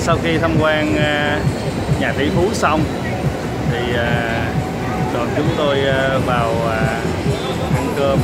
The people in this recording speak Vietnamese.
sau khi tham quan ờ, nhà tỷ phú xong, thì ờ, đoàn chúng tôi ờ, vào ăn cơm.